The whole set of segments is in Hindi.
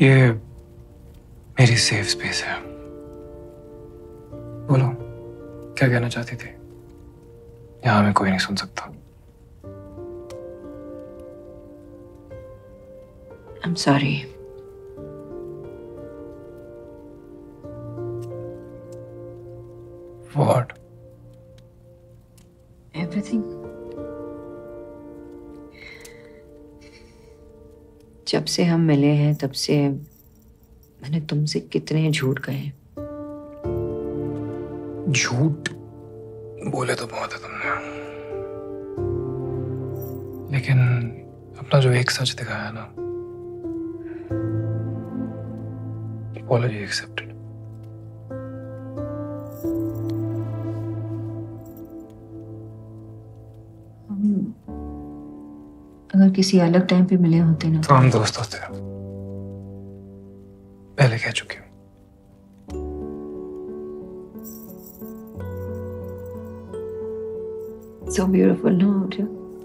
ये मेरी सेफ़ स्पेस है बोलो क्या कहना चाहती थी यहाँ में कोई नहीं सुन सकता I'm sorry. What? Everything. जब से हम मिले हैं तब से मैंने तुमसे कितने झूठ कहे झूठ बोले तो बहुत है तुमने। लेकिन अपना जो एक सच दिखाया ना apology accepted अगर किसी अलग टाइम पे मिले होते ना। तो हम दोस्त होते। पहले कह चुके हूँ। So beautiful no?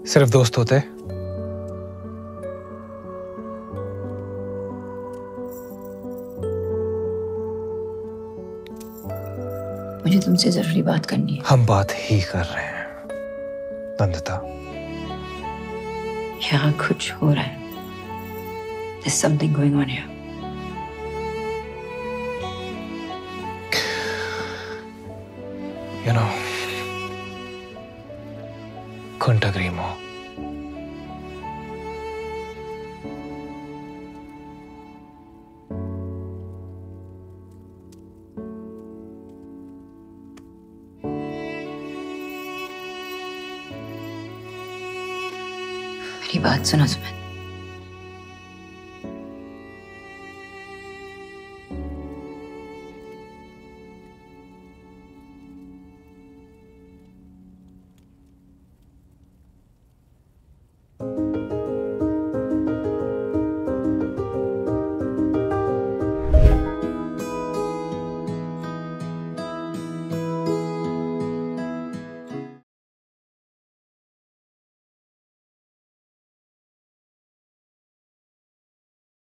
सिर्फ़ दोस्त होते। मुझे तुमसे ज़रूरी बात करनी है। हम बात ही कर रहे हैं नंदिता। यहाँ कुछ हो रहा है There's something going on here. you know couldn't agree more मेरी बात सुनो सुमित।